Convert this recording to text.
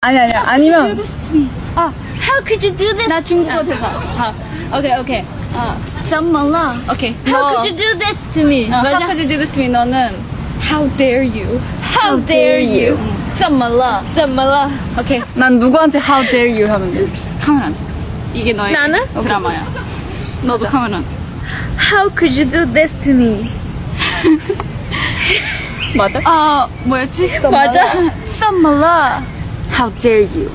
아니 아니 아니면 아 How could you do this? 나 중국어 대사 다 오케이 오케이 아 잠만라 오케이 How could you do this to me? 어, How could you do this to me? 너는 How dare you? How dare you? 잠만라 잠만라 오케이 난 누구한테 How dare you 하면 돼 카메라 이게 너의 나는? 드라마야 너도 카메라 How could you do this to me? 맞아? 아 뭐였지? 맞아? 썸말라 How dare you!